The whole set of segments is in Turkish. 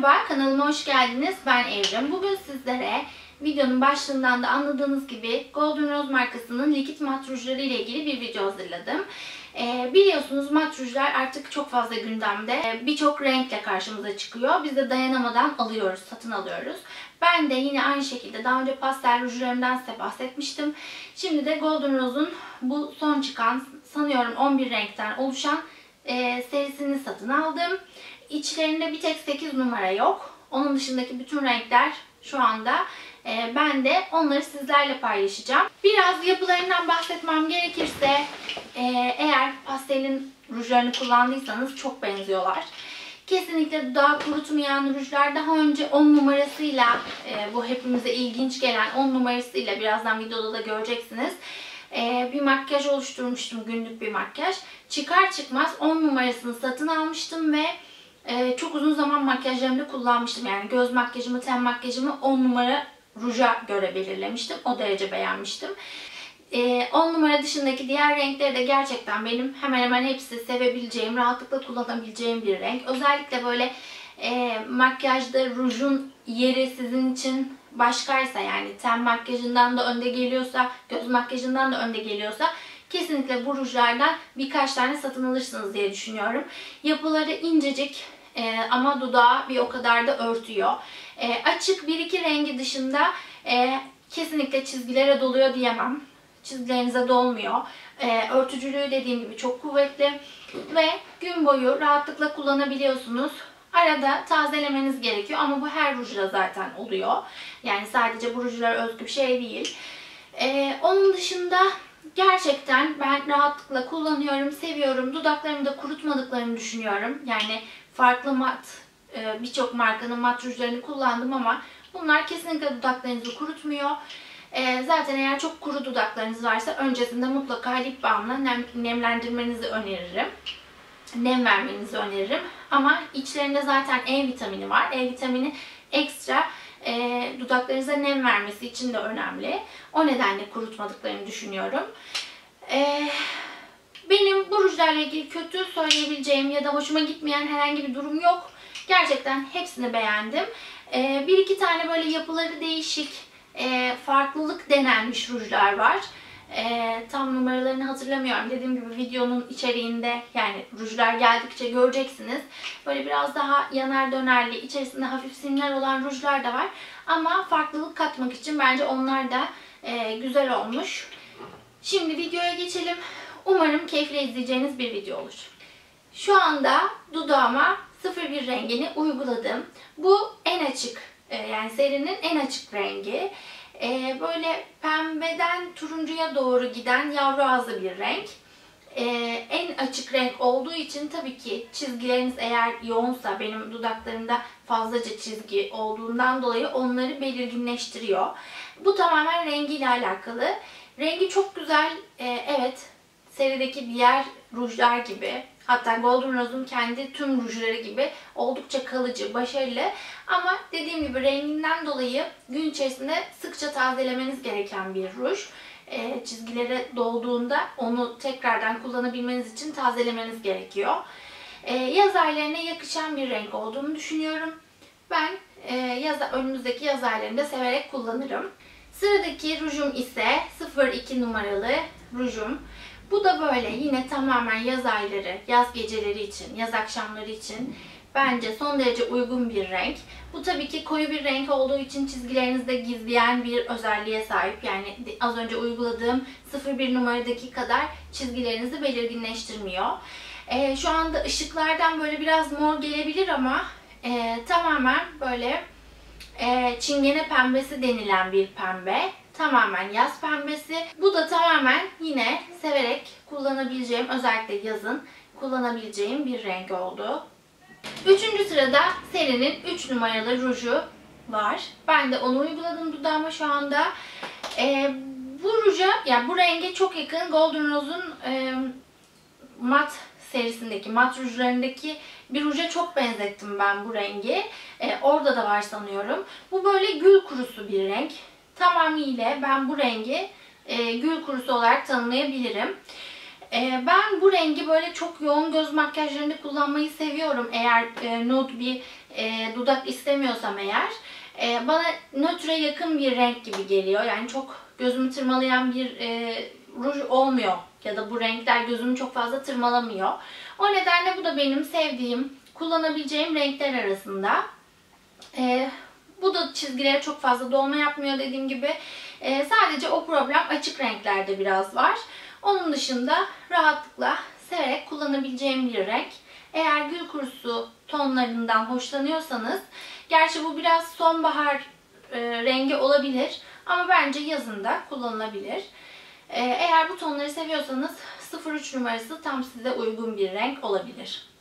Merhaba, kanalıma hoş geldiniz. Ben Evrim. Bugün sizlere videonun başlığından da anladığınız gibi Golden Rose markasının likit mat rujları ile ilgili bir video hazırladım. Ee, biliyorsunuz mat rujlar artık çok fazla gündemde. Ee, Birçok renkle karşımıza çıkıyor. Biz de dayanamadan alıyoruz, satın alıyoruz. Ben de yine aynı şekilde daha önce pastel rujlarımdan size bahsetmiştim. Şimdi de Golden Rose'un bu son çıkan sanıyorum 11 renkten oluşan e, serisini satın aldım. İçlerinde bir tek 8 numara yok. Onun dışındaki bütün renkler şu anda e, ben de onları sizlerle paylaşacağım. Biraz yapılarından bahsetmem gerekirse e, eğer pastelin rujlarını kullandıysanız çok benziyorlar. Kesinlikle dudağı kurutmayan rujlar daha önce 10 numarasıyla e, bu hepimize ilginç gelen 10 numarasıyla birazdan videoda da göreceksiniz. Bir makyaj oluşturmuştum günlük bir makyaj. Çıkar çıkmaz 10 numarasını satın almıştım ve ee, çok uzun zaman makyajlarımda kullanmıştım. Yani göz makyajımı, ten makyajımı 10 numara ruja göre belirlemiştim. O derece beğenmiştim. Ee, 10 numara dışındaki diğer renkleri de gerçekten benim hemen hemen hepsi sevebileceğim, rahatlıkla kullanabileceğim bir renk. Özellikle böyle e, makyajda rujun yeri sizin için başkaysa yani ten makyajından da önde geliyorsa, göz makyajından da önde geliyorsa kesinlikle bu rujlardan birkaç tane satın alırsınız diye düşünüyorum. Yapıları incecik, e, ama dudağı bir o kadar da örtüyor. E, açık bir iki rengi dışında e, kesinlikle çizgilere doluyor diyemem. Çizgilerinize dolmuyor. E, örtücülüğü dediğim gibi çok kuvvetli ve gün boyu rahatlıkla kullanabiliyorsunuz. Arada tazelemeniz gerekiyor ama bu her rujla zaten oluyor. Yani sadece bu rujlar özgü bir şey değil. Ee, onun dışında gerçekten ben rahatlıkla kullanıyorum, seviyorum. Dudaklarımı da kurutmadıklarını düşünüyorum. Yani farklı mat, e, birçok markanın mat rujlarını kullandım ama bunlar kesinlikle dudaklarınızı kurutmuyor. E, zaten eğer çok kuru dudaklarınız varsa öncesinde mutlaka lip balmla nem, nemlendirmenizi öneririm. Nem vermenizi öneririm. Ama içlerinde zaten E vitamini var. E vitamini ekstra e, dudaklarınıza nem vermesi için de önemli. O nedenle kurutmadıklarını düşünüyorum. Eee benim bu rujlarla ilgili kötü söyleyebileceğim ya da hoşuma gitmeyen herhangi bir durum yok. Gerçekten hepsini beğendim. Ee, bir iki tane böyle yapıları değişik, e, farklılık denenmiş rujlar var. E, tam numaralarını hatırlamıyorum. Dediğim gibi videonun içeriğinde yani rujlar geldikçe göreceksiniz. Böyle biraz daha yanar dönerli, içerisinde hafif simler olan rujlar da var. Ama farklılık katmak için bence onlar da e, güzel olmuş. Şimdi videoya geçelim. Umarım keyifle izleyeceğiniz bir video olur. Şu anda dudağıma 01 rengini uyguladım. Bu en açık e, yani serinin en açık rengi. E, böyle pembeden turuncuya doğru giden yavru ağzı bir renk. E, en açık renk olduğu için tabii ki çizgileriniz eğer yoğunsa benim dudaklarımda fazlaca çizgi olduğundan dolayı onları belirginleştiriyor. Bu tamamen rengiyle alakalı. Rengi çok güzel. Evet serideki diğer rujlar gibi hatta Golden Rose'un kendi tüm rujları gibi oldukça kalıcı, başarılı ama dediğim gibi renginden dolayı gün içerisinde sıkça tazelemeniz gereken bir ruj. E, çizgilere dolduğunda onu tekrardan kullanabilmeniz için tazelemeniz gerekiyor. E, yaz aylarına yakışan bir renk olduğunu düşünüyorum. Ben e, yaz, önümüzdeki yaz aylarında severek kullanırım. Sıradaki rujum ise 02 numaralı rujum. Bu da böyle yine tamamen yaz ayları, yaz geceleri için, yaz akşamları için bence son derece uygun bir renk. Bu tabii ki koyu bir renk olduğu için çizgilerinizde gizleyen bir özelliğe sahip. Yani az önce uyguladığım 01 numaradaki kadar çizgilerinizi belirginleştirmiyor. Ee, şu anda ışıklardan böyle biraz mor gelebilir ama e, tamamen böyle e, çingene pembesi denilen bir pembe. Tamamen yaz pembesi. Bu da tamamen yine severek kullanabileceğim, özellikle yazın kullanabileceğim bir renk oldu. Üçüncü sırada serinin 3 numaralı ruju var. Ben de onu uyguladım dudağıma şu anda. Ee, bu ruja, yani bu renge çok yakın Golden Rose'un e, mat serisindeki, mat rujlarındaki bir ruja çok benzettim ben bu rengi. Ee, orada da var sanıyorum. Bu böyle gül kurusu bir renk tamamıyla ben bu rengi e, gül kurusu olarak tanımlayabilirim. Ee, ben bu rengi böyle çok yoğun göz makyajlarında kullanmayı seviyorum. Eğer e, nude bir e, dudak istemiyorsam eğer. E, bana nötre yakın bir renk gibi geliyor. Yani çok gözümü tırmalayan bir e, ruj olmuyor. Ya da bu renkler gözümü çok fazla tırmalamıyor. O nedenle bu da benim sevdiğim, kullanabileceğim renkler arasında. E, çizgilere çok fazla dolma yapmıyor dediğim gibi. E, sadece o problem açık renklerde biraz var. Onun dışında rahatlıkla severek kullanabileceğim bir renk. Eğer gül kurusu tonlarından hoşlanıyorsanız, gerçi bu biraz sonbahar e, rengi olabilir ama bence yazında kullanılabilir. E, eğer bu tonları seviyorsanız 03 numarası tam size uygun bir renk olabilir.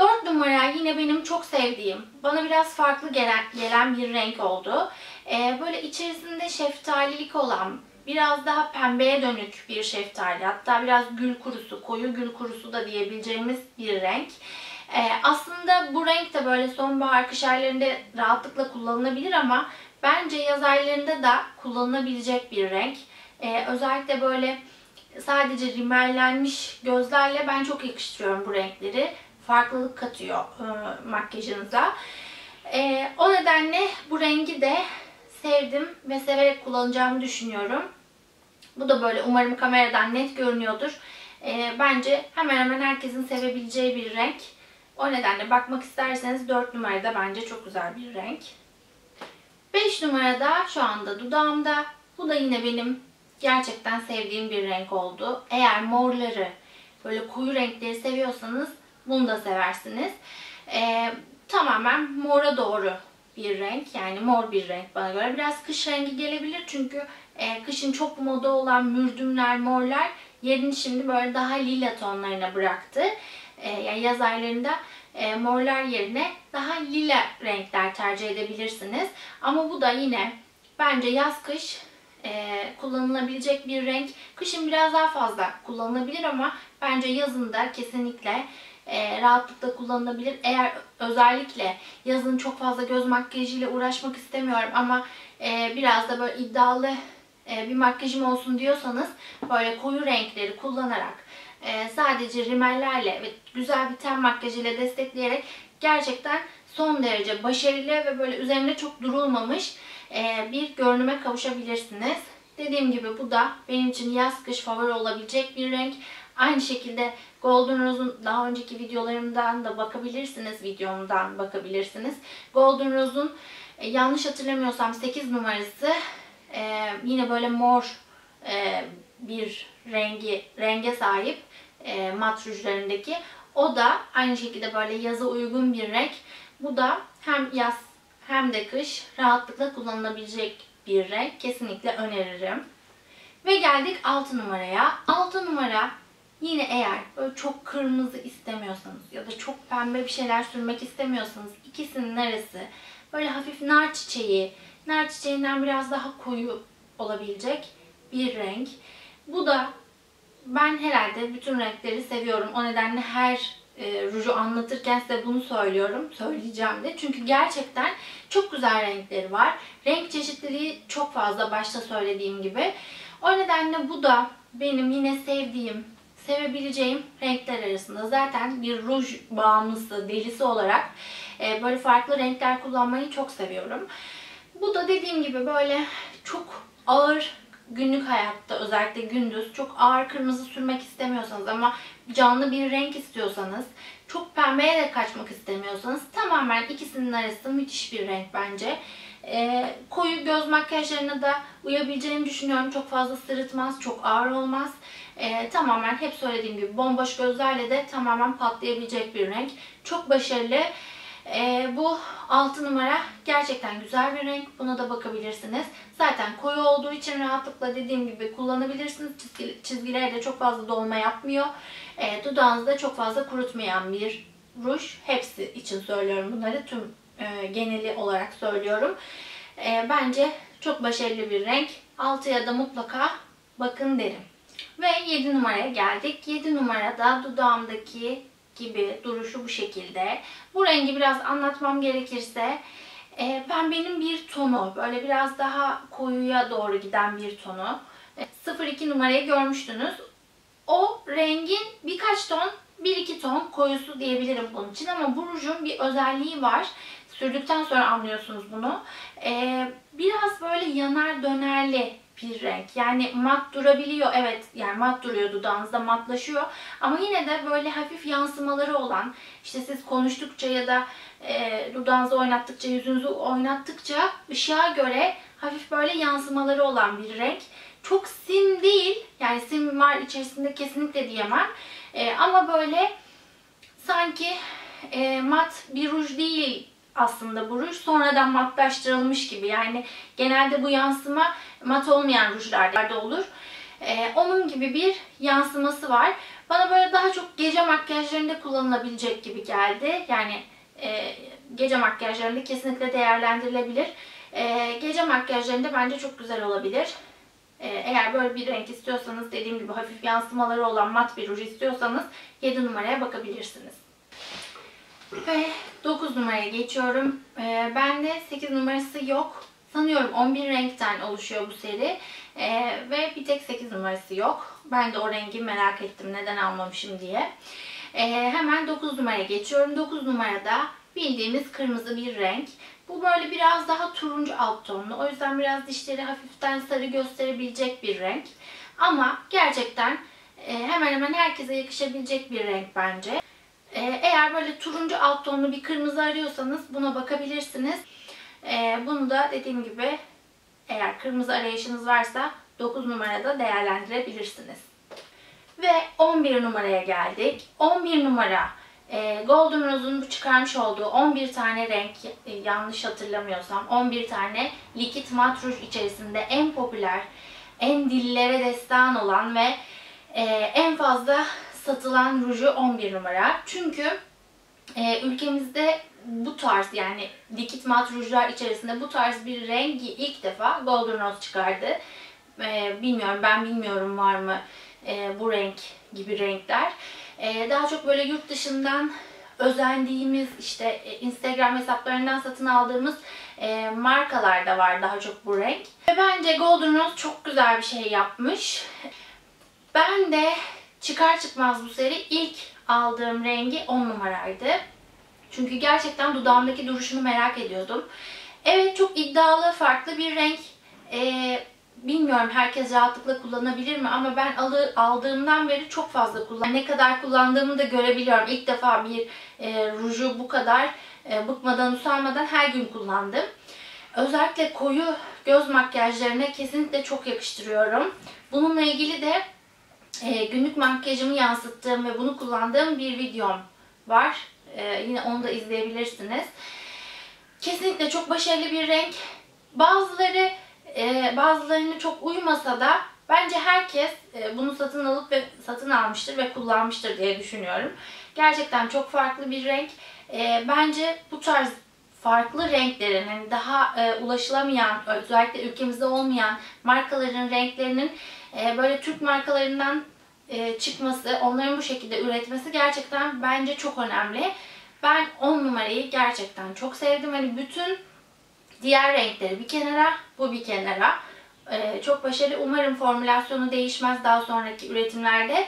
4 numara yine benim çok sevdiğim, bana biraz farklı gelen, gelen bir renk oldu. Ee, böyle içerisinde şeftalilik olan, biraz daha pembeye dönük bir şeftali, hatta biraz gül kurusu, koyu gül kurusu da diyebileceğimiz bir renk. Ee, aslında bu renk de böyle sonbahar, kış aylarında rahatlıkla kullanılabilir ama bence yaz aylarında da kullanılabilecek bir renk. Ee, özellikle böyle sadece rimellenmiş gözlerle ben çok yakıştırıyorum bu renkleri farklılık katıyor e, makyajınıza. E, o nedenle bu rengi de sevdim ve severek kullanacağımı düşünüyorum. Bu da böyle umarım kameradan net görünüyordur. E, bence hemen hemen herkesin sevebileceği bir renk. O nedenle bakmak isterseniz 4 numarada bence çok güzel bir renk. 5 numarada şu anda dudağımda. Bu da yine benim gerçekten sevdiğim bir renk oldu. Eğer morları, böyle koyu renkleri seviyorsanız bunu da seversiniz. Ee, tamamen mora doğru bir renk. Yani mor bir renk bana göre. Biraz kış rengi gelebilir çünkü e, kışın çok moda olan mürdümler, morlar yerini şimdi böyle daha lila tonlarına bıraktı. E, yani yaz aylarında e, morlar yerine daha lila renkler tercih edebilirsiniz. Ama bu da yine bence yaz kış e, kullanılabilecek bir renk. Kışın biraz daha fazla kullanılabilir ama bence yazın da kesinlikle e, rahatlıkla kullanılabilir. Eğer özellikle yazın çok fazla göz makyajıyla uğraşmak istemiyorum ama e, biraz da böyle iddialı e, bir makyajım olsun diyorsanız böyle koyu renkleri kullanarak sadece rimellerle ve güzel bir ten makyajıyla destekleyerek gerçekten son derece başarılı ve böyle üzerinde çok durulmamış bir görünüme kavuşabilirsiniz. Dediğim gibi bu da benim için yaz kış favori olabilecek bir renk. Aynı şekilde Golden Rose'un daha önceki videolarımdan da bakabilirsiniz. Videomdan bakabilirsiniz. Golden Rose'un e, yanlış hatırlamıyorsam 8 numarası e, yine böyle mor e, bir rengi renge sahip e, mat rujlarındaki. O da aynı şekilde böyle yaza uygun bir renk. Bu da hem yaz hem de kış rahatlıkla kullanılabilecek bir renk. Kesinlikle öneririm. Ve geldik 6 numaraya. 6 numara Yine eğer böyle çok kırmızı istemiyorsanız ya da çok pembe bir şeyler sürmek istemiyorsanız ikisinin arası böyle hafif nar çiçeği, nar çiçeğinden biraz daha koyu olabilecek bir renk. Bu da ben herhalde bütün renkleri seviyorum. O nedenle her e, ruju anlatırken size bunu söylüyorum. Söyleyeceğim de. Çünkü gerçekten çok güzel renkleri var. Renk çeşitliliği çok fazla başta söylediğim gibi. O nedenle bu da benim yine sevdiğim sevebileceğim renkler arasında. Zaten bir ruj bağımlısı, delisi olarak e, böyle farklı renkler kullanmayı çok seviyorum. Bu da dediğim gibi böyle çok ağır günlük hayatta özellikle gündüz çok ağır kırmızı sürmek istemiyorsanız ama canlı bir renk istiyorsanız çok pembeye de kaçmak istemiyorsanız tamamen ikisinin arası müthiş bir renk bence. E, koyu göz makyajlarına da uyabileceğini düşünüyorum. Çok fazla sırıtmaz, çok ağır olmaz. E, tamamen hep söylediğim gibi bomboş gözlerle de tamamen patlayabilecek bir renk. Çok başarılı. E, bu 6 numara gerçekten güzel bir renk. Buna da bakabilirsiniz. Zaten koyu olduğu için rahatlıkla dediğim gibi kullanabilirsiniz. Çizgi, çizgileri de çok fazla dolma yapmıyor. E, dudağınızı da çok fazla kurutmayan bir ruj. Hepsi için söylüyorum bunları. Tüm e, geneli olarak söylüyorum. E, bence çok başarılı bir renk. 6'ya da mutlaka bakın derim. Ve 7 numaraya geldik. 7 numarada dudağımdaki gibi duruşu bu şekilde. Bu rengi biraz anlatmam gerekirse e, pembenin bir tonu. Böyle biraz daha koyuya doğru giden bir tonu. E, 02 numarayı görmüştünüz. o rengin birkaç ton, bir iki ton koyusu diyebilirim bunun için ama bu rujun bir özelliği var. Sürdükten sonra anlıyorsunuz bunu. Ee, biraz böyle yanar dönerli bir renk. Yani mat durabiliyor. Evet yani mat duruyor dudağınızda matlaşıyor. Ama yine de böyle hafif yansımaları olan işte siz konuştukça ya da e, dudağınızı oynattıkça, yüzünüzü oynattıkça ışığa göre hafif böyle yansımaları olan bir renk. Çok sim değil. Yani sim var içerisinde kesinlikle diyemem. E, ama böyle sanki e, mat bir ruj değil aslında bu ruj. Sonradan matlaştırılmış gibi. Yani genelde bu yansıma mat olmayan rujlarda olur. Ee, onun gibi bir yansıması var. Bana böyle daha çok gece makyajlarında kullanılabilecek gibi geldi. Yani e, gece makyajlarında kesinlikle değerlendirilebilir. E, gece makyajlarında bence çok güzel olabilir. E, eğer böyle bir renk istiyorsanız dediğim gibi hafif yansımaları olan mat bir ruj istiyorsanız 7 numaraya bakabilirsiniz. Ve 9 numaraya geçiyorum. Ee, bende 8 numarası yok. Sanıyorum 11 renkten oluşuyor bu seri. Ee, ve bir tek 8 numarası yok. Ben de o rengi merak ettim neden almamışım diye. Ee, hemen 9 numaraya geçiyorum. 9 numarada bildiğimiz kırmızı bir renk. Bu böyle biraz daha turuncu alt tonlu. O yüzden biraz dişleri hafiften sarı gösterebilecek bir renk. Ama gerçekten e, hemen hemen herkese yakışabilecek bir renk bence. Ee, eğer böyle turuncu alt tonlu bir kırmızı arıyorsanız buna bakabilirsiniz. Ee, bunu da dediğim gibi eğer kırmızı arayışınız varsa 9 numarada değerlendirebilirsiniz. Ve 11 numaraya geldik. 11 numara e, Golden Rose'un çıkarmış olduğu 11 tane renk e, yanlış hatırlamıyorsam 11 tane likit mat ruj içerisinde en popüler, en dillere destan olan ve e, en fazla satılan ruju 11 numara. Çünkü e, ülkemizde bu tarz yani likit mat rujlar içerisinde bu tarz bir rengi ilk defa Golden Rose çıkardı. E, bilmiyorum ben bilmiyorum var mı e, bu renk gibi renkler. E, daha çok böyle yurt dışından özendiğimiz işte e, Instagram hesaplarından satın aldığımız e, markalarda var daha çok bu renk. Ve bence Golden Rose çok güzel bir şey yapmış. Ben de Çıkar çıkmaz bu seri ilk aldığım rengi 10 numaraydı. Çünkü gerçekten dudağımdaki duruşunu merak ediyordum. Evet çok iddialı, farklı bir renk. Ee, bilmiyorum herkes rahatlıkla kullanabilir mi ama ben alı, aldığımdan beri çok fazla kullanıyorum. Ne kadar kullandığımı da görebiliyorum. İlk defa bir e, ruju bu kadar e, bıkmadan, usanmadan her gün kullandım. Özellikle koyu göz makyajlarına kesinlikle çok yakıştırıyorum. Bununla ilgili de e, günlük makyajımı yansıttığım ve bunu kullandığım bir videom var. E, yine onu da izleyebilirsiniz. Kesinlikle çok başarılı bir renk. Bazıları e, bazılarını çok uymasa da bence herkes e, bunu satın alıp ve satın almıştır ve kullanmıştır diye düşünüyorum. Gerçekten çok farklı bir renk. E, bence bu tarz farklı renklerin hani daha e, ulaşılamayan özellikle ülkemizde olmayan markaların renklerinin e, böyle Türk markalarından e, çıkması, onların bu şekilde üretmesi gerçekten bence çok önemli. Ben 10 numarayı gerçekten çok sevdim. Hani bütün diğer renkleri bir kenara, bu bir kenara. E, çok başarılı. Umarım formülasyonu değişmez daha sonraki üretimlerde.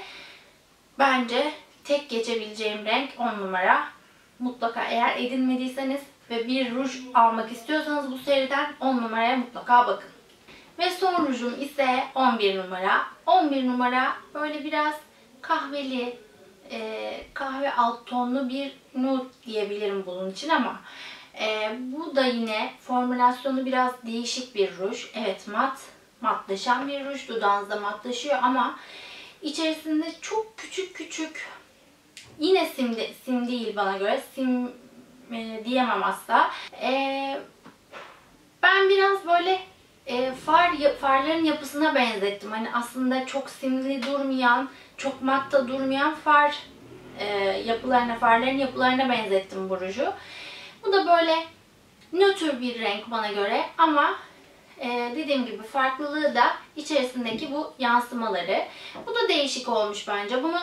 Bence tek geçebileceğim renk 10 numara. Mutlaka eğer edinmediyseniz ve bir ruj almak istiyorsanız bu seriden 10 numaraya mutlaka bakın. Ve son rujum ise 11 numara. 11 numara böyle biraz kahveli, e, kahve alt tonlu bir nude diyebilirim bunun için ama e, bu da yine formülasyonu biraz değişik bir ruj. Evet mat, matlaşan bir ruj. Dudağınızda matlaşıyor ama içerisinde çok küçük küçük yine sim, de, sim değil bana göre. Sim e, diyemem asla. E, ben biraz böyle e, far farların yapısına benzettim. Hani aslında çok simli durmayan, çok matta durmayan far e, yapılarına, farların yapılarına benzettim bu ruju. Bu da böyle nötr bir renk bana göre ama e, dediğim gibi farklılığı da içerisindeki bu yansımaları. Bu da değişik olmuş bence. Bunu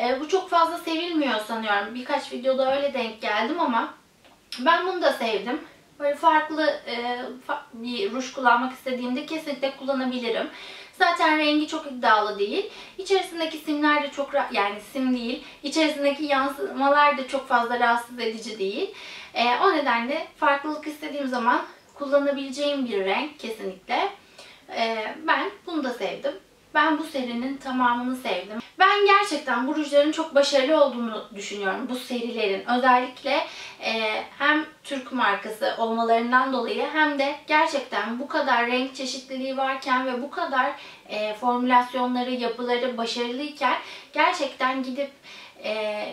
e, bu çok fazla sevilmiyor sanıyorum. Birkaç videoda öyle denk geldim ama ben bunu da sevdim. Böyle farklı e, bir ruj kullanmak istediğimde kesinlikle kullanabilirim. Zaten rengi çok iddialı değil. İçerisindeki simler de çok yani sim değil. İçerisindeki yansımalar da çok fazla rahatsız edici değil. E, o nedenle farklılık istediğim zaman kullanabileceğim bir renk kesinlikle. E, ben bunu da sevdim. Ben bu serinin tamamını sevdim. Ben gerçekten bu rujların çok başarılı olduğunu düşünüyorum. Bu serilerin özellikle e, hem Türk markası olmalarından dolayı hem de gerçekten bu kadar renk çeşitliliği varken ve bu kadar e, formülasyonları, yapıları başarılıyken gerçekten gidip e,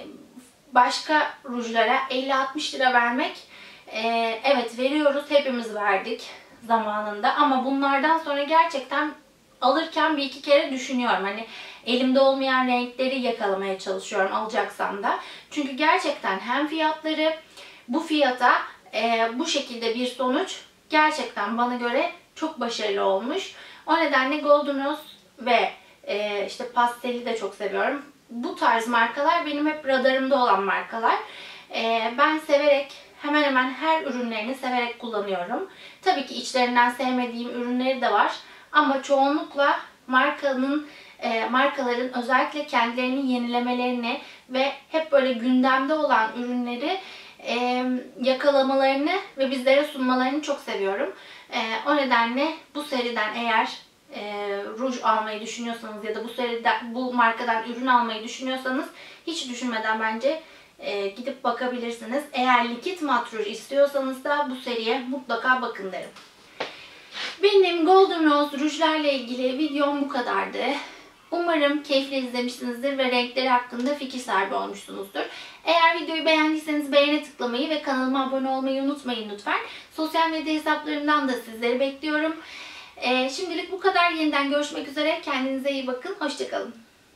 başka rujlara 50-60 lira vermek e, evet veriyoruz hepimiz verdik zamanında ama bunlardan sonra gerçekten alırken bir iki kere düşünüyorum. Hani elimde olmayan renkleri yakalamaya çalışıyorum alacaksam da. Çünkü gerçekten hem fiyatları bu fiyata e, bu şekilde bir sonuç gerçekten bana göre çok başarılı olmuş. O nedenle Golden Rose ve e, işte Pastel'i de çok seviyorum. Bu tarz markalar benim hep radarımda olan markalar. E, ben severek hemen hemen her ürünlerini severek kullanıyorum. Tabii ki içlerinden sevmediğim ürünleri de var. Ama çoğunlukla markanın e, markaların özellikle kendilerini yenilemelerini ve hep böyle gündemde olan ürünleri e, yakalamalarını ve bizlere sunmalarını çok seviyorum. E, o nedenle bu seriden eğer e, ruj almayı düşünüyorsanız ya da bu seriden bu markadan ürün almayı düşünüyorsanız hiç düşünmeden bence e, gidip bakabilirsiniz. Eğer likit mat ruj istiyorsanız da bu seriye mutlaka bakın derim. Benim Golden Rose rujlarla ilgili videom bu kadardı. Umarım keyifle izlemişsinizdir ve renkleri hakkında fikir sahibi olmuşsunuzdur. Eğer videoyu beğendiyseniz beğene tıklamayı ve kanalıma abone olmayı unutmayın lütfen. Sosyal medya hesaplarımdan da sizleri bekliyorum. Ee, şimdilik bu kadar. Yeniden görüşmek üzere. Kendinize iyi bakın. Hoşçakalın.